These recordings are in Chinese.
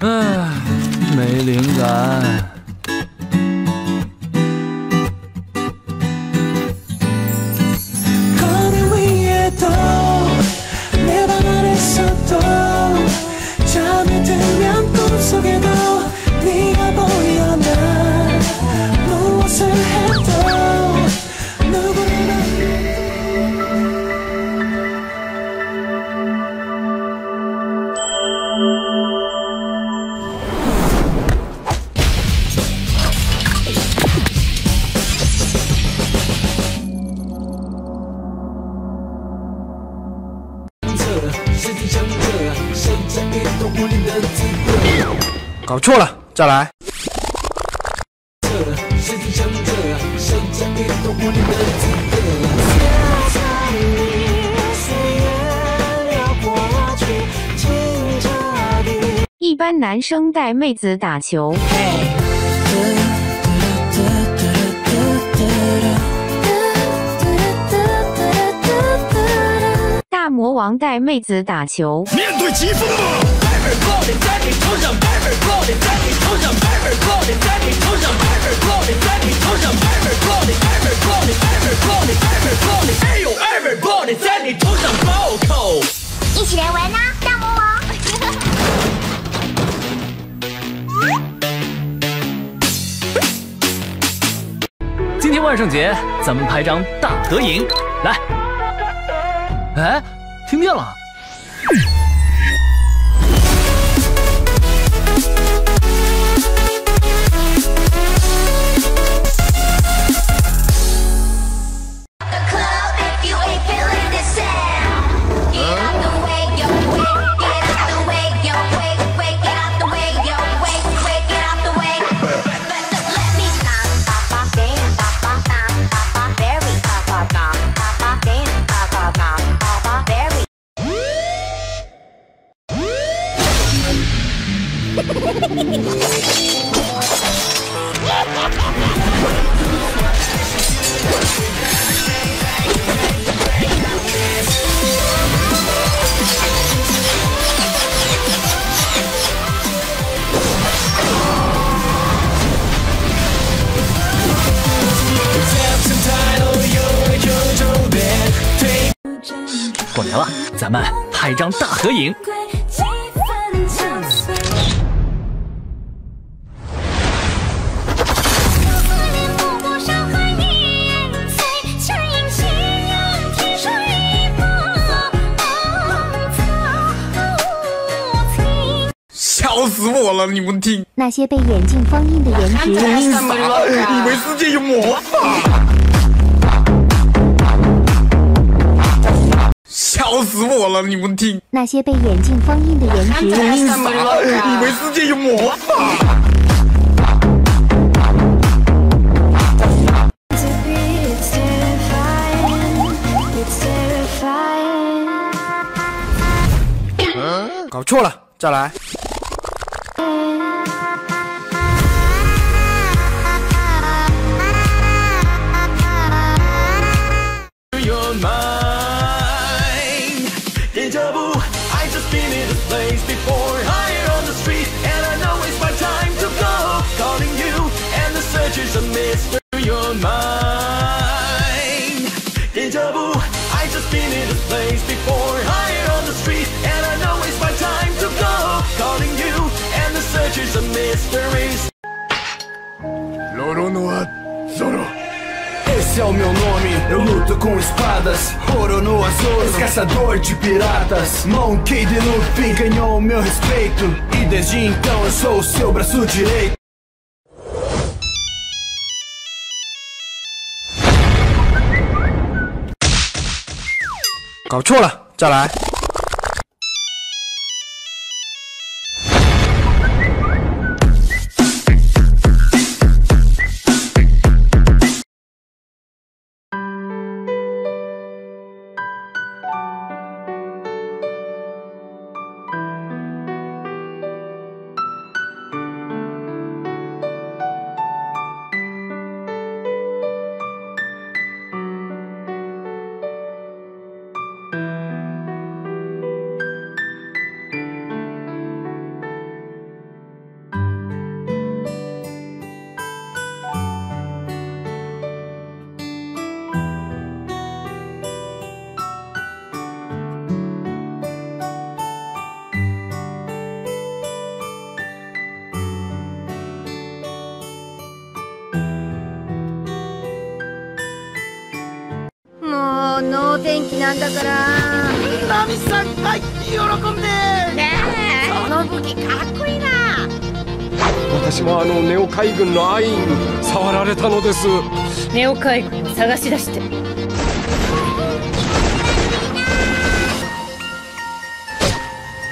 唉，没灵感。搞错了，再来。一般男生带妹子打球。大魔王带妹子打球。面对疾风吧！一万圣节，咱们拍张大合影，来。哎，听见了。过年了，咱们拍张大合影。笑死我了！你们听，那些被眼镜封印的颜值，以为世界有魔法。死我了！你们听，那些被眼镜封印的颜值，以为世界有魔法。搞错了，再来。é o meu nome. Eu luto com espadas, ouro no azul, caçador de piratas. Monkey de Luffy ganhou meu respeito. E desde então eu sou o seu braço direito. Cautula, já lá 元気なんだから。ナミさんはい喜んで。ねえ。その武器かっこいいな。私もあのネオ海軍のアインに触られたのです。ネオ海軍を探し出して。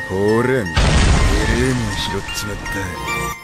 ほれえもん拾っちまった